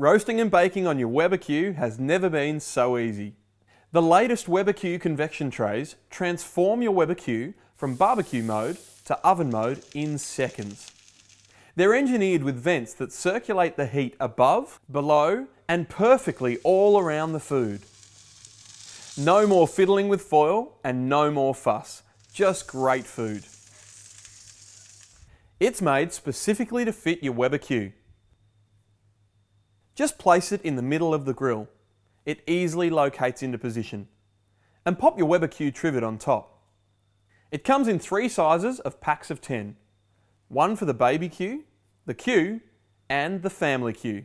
Roasting and baking on your Weber has never been so easy. The latest Weber convection trays transform your Weber from barbecue mode to oven mode in seconds. They're engineered with vents that circulate the heat above, below, and perfectly all around the food. No more fiddling with foil and no more fuss, just great food. It's made specifically to fit your Weber just place it in the middle of the grill. It easily locates into position. And pop your Weber Q trivet on top. It comes in three sizes of packs of 10. One for the baby Q, the Q, and the family Q.